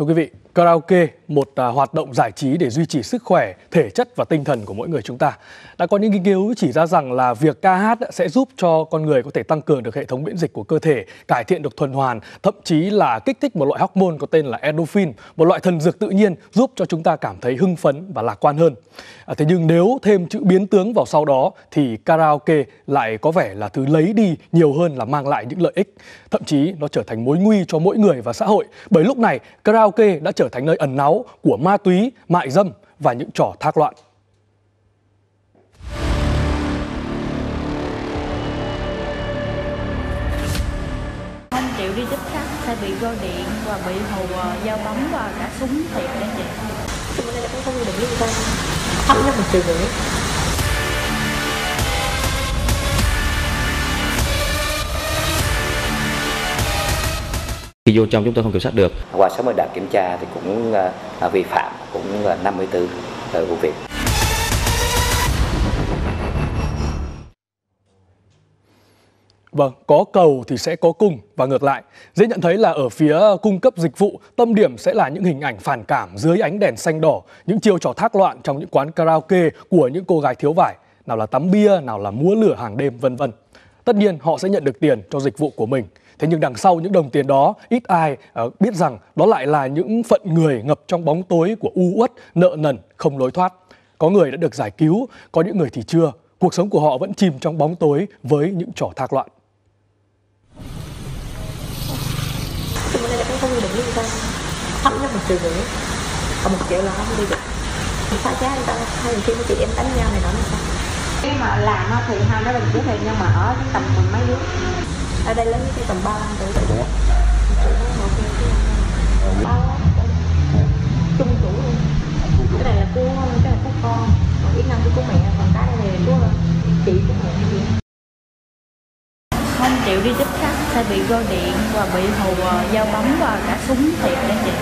Thưa quý vị, karaoke một à, hoạt động giải trí để duy trì sức khỏe, thể chất và tinh thần của mỗi người chúng ta. Đã có những nghiên cứu chỉ ra rằng là việc ca hát sẽ giúp cho con người có thể tăng cường được hệ thống miễn dịch của cơ thể, cải thiện được tuần hoàn, thậm chí là kích thích một loại hormone có tên là endorphin, một loại thần dược tự nhiên giúp cho chúng ta cảm thấy hưng phấn và lạc quan hơn. À, thế nhưng nếu thêm chữ biến tướng vào sau đó thì karaoke lại có vẻ là thứ lấy đi nhiều hơn là mang lại những lợi ích. Thậm chí nó trở thành mối nguy cho mỗi người và xã hội bởi lúc này karaoke đã trở thành nơi ẩn náu của ma túy, mại dâm và những trò thác loạn. không đi tiếp khách sẽ bị roi điện và bị hù ờ, dao bấm và cả súng thiệt đấy chị bữa nay là cũng không được liên quan thấp nhất một triệu rưỡi khi vô trong chúng tôi không kiểm soát được qua 60 đợt kiểm tra thì cũng à, vi phạm cũng là 54 à, vụ việc Vâng, có cầu thì sẽ có cung và ngược lại. Dễ nhận thấy là ở phía cung cấp dịch vụ, tâm điểm sẽ là những hình ảnh phản cảm dưới ánh đèn xanh đỏ, những chiêu trò thác loạn trong những quán karaoke của những cô gái thiếu vải, nào là tắm bia, nào là múa lửa hàng đêm vân vân. Tất nhiên họ sẽ nhận được tiền cho dịch vụ của mình. Thế nhưng đằng sau những đồng tiền đó, ít ai uh, biết rằng đó lại là những phận người ngập trong bóng tối của u uất, nợ nần, không lối thoát. Có người đã được giải cứu, có những người thì chưa. Cuộc sống của họ vẫn chìm trong bóng tối với những trò thác loạn. bữa thấp nhất một triệu rưỡi còn một triệu là không đi được pha giá người ta hay khi mấy chị em đánh nhau này đó là sao khi mà làm thì hai đứa mình chứ thì nhưng mà ở cái tầm mình mấy đứa. Ở đây lớn cái tầm ba tuổi. Tuổi chung chủ luôn. Cái này là của cái này của con. Còn ít năm của của mẹ còn cái này là của chị của mẹ. Gì không chịu đi tiếp khách sẽ bị roi điện và bị hù ờ, dao bấm và cả súng thiệt đấy chị.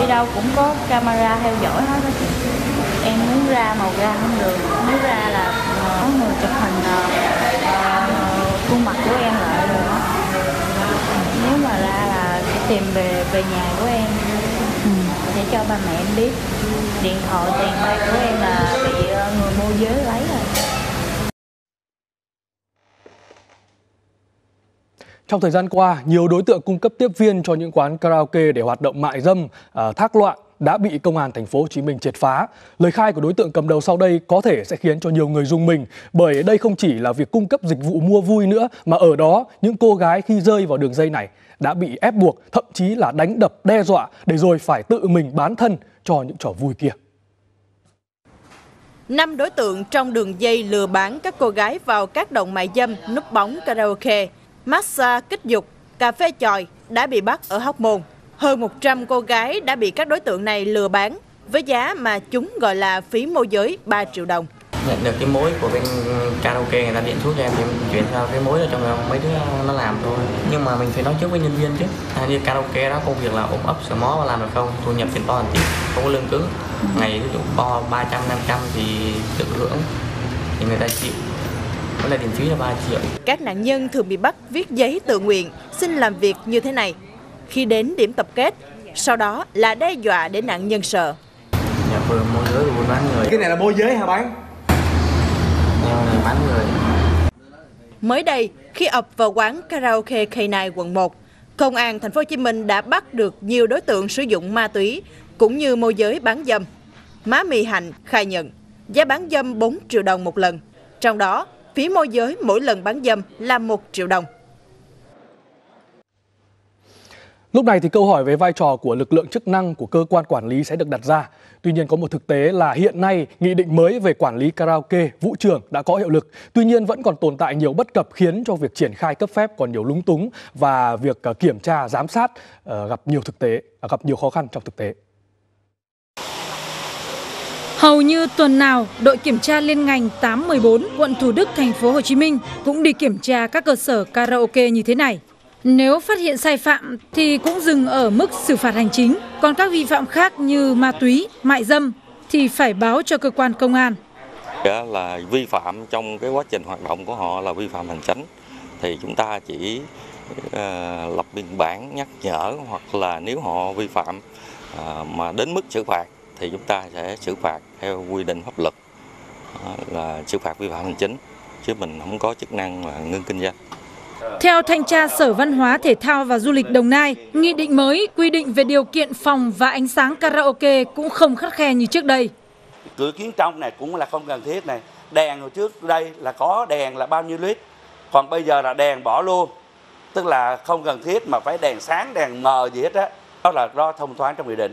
Đi đâu cũng có camera theo dõi hết đó chị. Em muốn ra màu ra không được muốn ra chụp hình ờ, khuôn mặt của em lại rồi đó nếu mà ra là tìm về về nhà của em ừ, để cho ba mẹ em biết. Điện thoại tiền bạc của em là bị ờ, người môi giới lấy rồi. Trong thời gian qua, nhiều đối tượng cung cấp tiếp viên cho những quán karaoke để hoạt động mại dâm, thác loạn đã bị công an thành phố Hồ Chí Minh triệt phá. Lời khai của đối tượng cầm đầu sau đây có thể sẽ khiến cho nhiều người rung mình bởi đây không chỉ là việc cung cấp dịch vụ mua vui nữa mà ở đó những cô gái khi rơi vào đường dây này đã bị ép buộc, thậm chí là đánh đập, đe dọa để rồi phải tự mình bán thân cho những trò vui kia. Năm đối tượng trong đường dây lừa bán các cô gái vào các động mại dâm, núp bóng karaoke, massage kích dục, cà phê chòi đã bị bắt ở Hóc Môn. Hơn 100 cô gái đã bị các đối tượng này lừa bán với giá mà chúng gọi là phí môi giới 3 triệu đồng. nhận được cái mối của bên karaoke người ta điện thuốc cho em thì em chuyển vào cái mối ở trong mấy đứa nó làm thôi. Nhưng mà mình phải nói trước với nhân viên chứ. À, như karaoke đó công việc là ôm ấp sờ mó và làm được không? Thu nhập tiền to tiền tỷ không có lương cứng. Ngày ví dụ bo ba trăm năm trăm thì tự hưởng. Thì người ta chịu. Vẫn là tiền phí là 3 triệu. Các nạn nhân thường bị bắt viết giấy tự nguyện xin làm việc như thế này. Khi đến điểm tập kết, sau đó là đe dọa để nạn nhân sợ. nhà phường môi giới buôn bán người cái này là môi giới hả bán em bán người Mới đây, khi ập vào quán karaoke K9 quận 1, Công an thành phố Hồ Chí Minh đã bắt được nhiều đối tượng sử dụng ma túy cũng như môi giới bán dâm. Má Mì Hạnh khai nhận giá bán dâm 4 triệu đồng một lần, trong đó phí môi giới mỗi lần bán dâm là 1 triệu đồng. Lúc này thì câu hỏi về vai trò của lực lượng chức năng của cơ quan quản lý sẽ được đặt ra. Tuy nhiên có một thực tế là hiện nay nghị định mới về quản lý karaoke, vũ trường đã có hiệu lực. Tuy nhiên vẫn còn tồn tại nhiều bất cập khiến cho việc triển khai cấp phép còn nhiều lúng túng và việc ờ, kiểm tra giám sát ờ, gặp nhiều thực tế à, gặp nhiều khó khăn trong thực tế. Hầu như tuần nào, đội kiểm tra liên ngành 814 quận Thủ Đức thành phố Hồ Chí Minh cũng đi kiểm tra các cơ sở karaoke như thế này. Nếu phát hiện sai phạm thì cũng dừng ở mức xử phạt hành chính, còn các vi phạm khác như ma túy, mại dâm thì phải báo cho cơ quan công an. Đó là vi phạm trong cái quá trình hoạt động của họ là vi phạm hành chính thì chúng ta chỉ ờ, lập biên bản nhắc nhở hoặc là nếu họ vi phạm ờ, mà đến mức xử phạt thì chúng ta sẽ xử phạt theo quy định pháp luật ờ, là xử phạt vi phạm hành chính chứ mình không có chức năng là ngưng kinh doanh. Theo thanh tra Sở Văn hóa Thể thao và Du lịch Đồng Nai, nghị định mới quy định về điều kiện phòng và ánh sáng karaoke cũng không khắt khe như trước đây. Cửa kiến trong này cũng là không cần thiết này. Đèn hồi trước đây là có đèn là bao nhiêu lít, còn bây giờ là đèn bỏ luôn. Tức là không cần thiết mà phải đèn sáng, đèn mờ gì hết á. Đó là do thông thoáng trong nghị định.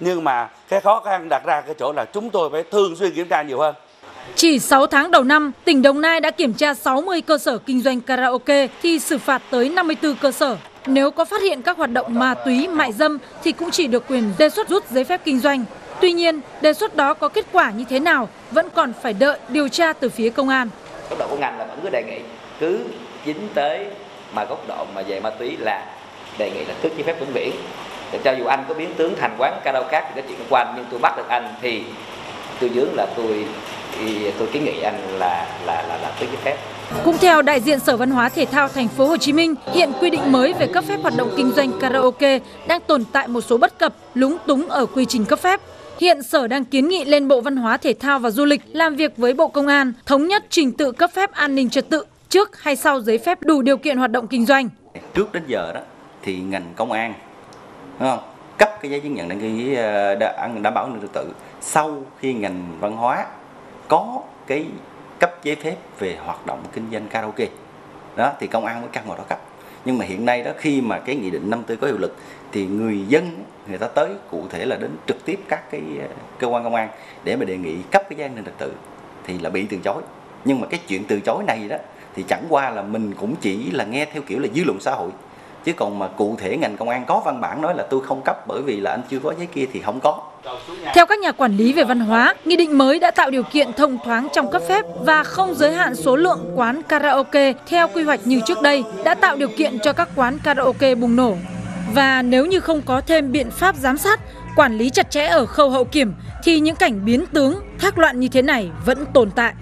Nhưng mà cái khó khăn đặt ra cái chỗ là chúng tôi phải thường xuyên kiểm tra nhiều hơn. Chỉ 6 tháng đầu năm, tỉnh Đồng Nai đã kiểm tra 60 cơ sở kinh doanh karaoke thì xử phạt tới 54 cơ sở. Nếu có phát hiện các hoạt động ma túy, mại dâm thì cũng chỉ được quyền đề xuất rút giấy phép kinh doanh. Tuy nhiên, đề xuất đó có kết quả như thế nào vẫn còn phải đợi điều tra từ phía công an. Góc độ của ngành là vẫn cứ đề nghị cứ dính tới mà góc độ mà về ma túy là đề nghị là tước giấy phép vĩnh viễn. Để cho dù anh có biến tướng thành quán karaoke thì cái chuyện quan nhưng tôi bắt được anh thì tôi dướng là tôi thì tôi kiến nghị anh là là là là tước giấy phép. Cũng theo đại diện Sở Văn hóa Thể thao Thành phố Hồ Chí Minh, hiện quy định mới về cấp phép hoạt động kinh doanh karaoke đang tồn tại một số bất cập, lúng túng ở quy trình cấp phép. Hiện Sở đang kiến nghị lên Bộ Văn hóa Thể thao và Du lịch làm việc với Bộ Công an thống nhất trình tự cấp phép an ninh trật tự trước hay sau giấy phép đủ điều kiện hoạt động kinh doanh. Trước đến giờ đó thì ngành công an đúng không? cấp cái giấy chứng nhận đăng ký ờ, đảm bảo an ninh trật tự sau khi ngành văn hóa có cái cấp giấy phép về hoạt động kinh doanh karaoke. Đó, thì công an mới căn vào đó cấp. Nhưng mà hiện nay đó, khi mà cái nghị định 54 có hiệu lực, thì người dân, người ta tới, cụ thể là đến trực tiếp các cái ờ, cơ quan công an để mà đề nghị cấp cái giấy an ninh trật tự thì là bị từ chối. Nhưng mà cái chuyện từ chối này đó, thì chẳng qua là mình cũng chỉ là nghe theo kiểu là dư luận xã hội chứ còn mà cụ thể ngành công an có văn bản nói là tôi không cấp bởi vì là anh chưa có giấy kia thì không có theo các nhà quản lý về văn hóa, nghị định mới đã tạo điều kiện thông thoáng trong cấp phép và không giới hạn số lượng quán karaoke theo quy hoạch như trước đây, đã tạo điều kiện cho các quán karaoke bùng nổ. Và nếu như không có thêm biện pháp giám sát, quản lý chặt chẽ ở khâu hậu kiểm thì những cảnh biến tướng, thác loạn như thế này vẫn tồn tại.